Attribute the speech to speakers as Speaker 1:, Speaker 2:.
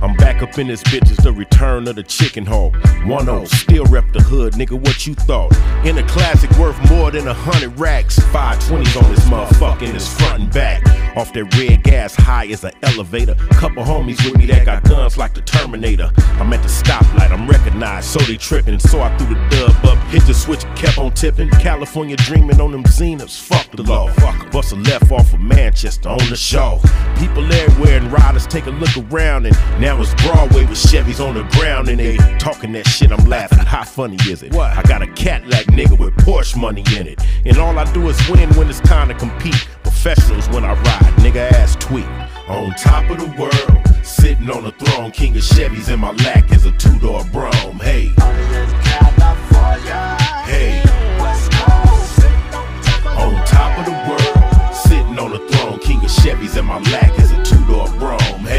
Speaker 1: I'm back up in this bitch, it's the return of the chicken hawk. 1 0, still rep the hood, nigga, what you thought? In a classic worth more than a hundred racks. 520s on this motherfucker in his front and back. Off that red gas, high as an elevator. Couple homies with me that got guns like the Terminator. I'm at the stoplight, I'm recognized, so they tripping. So I threw the dub up, hit the switch, kept on tipping. California dreaming on them Zeniths, fuck the law. Bust a left off of Manchester on the show. People everywhere riders take a look around and now it's Broadway with Chevys on the ground and they talking that shit. I'm laughing. How funny is it? What? I got a Cadillac nigga with Porsche money in it, and all I do is win when it's time to compete. Professionals when I ride, nigga ass tweet. On top of the world, sitting on the throne, king of Chevys in my lap is a two door Brom. Hey. Hey. On top of the world, sitting on the throne, king of Chevys in my lack. Lord Rome. Hey,